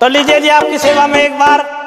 तो लीजिए जी आपकी सेवा में एक बार।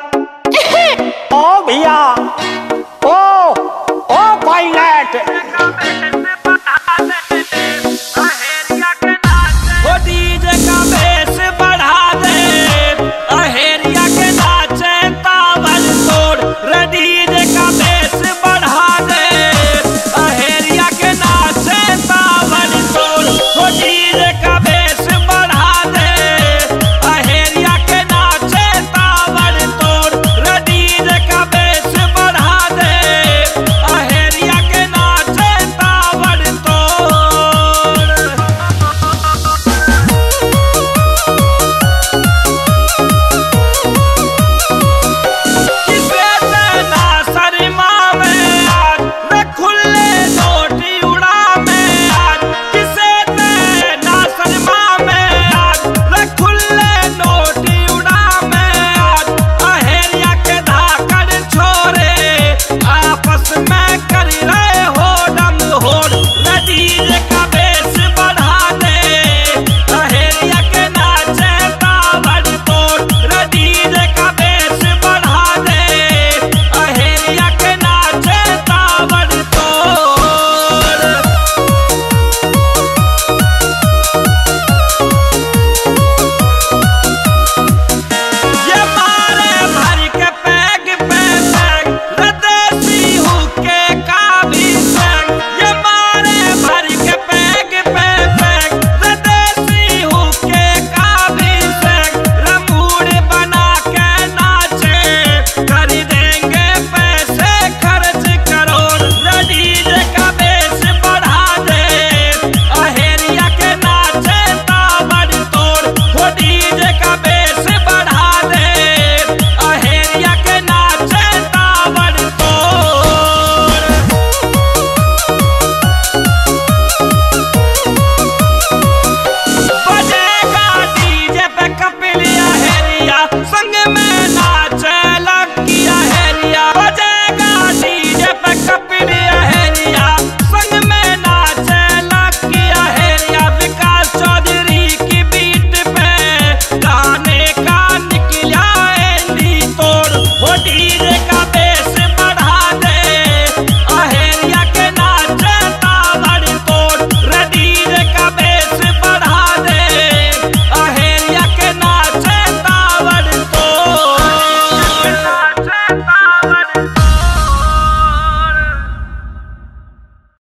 de cabeza.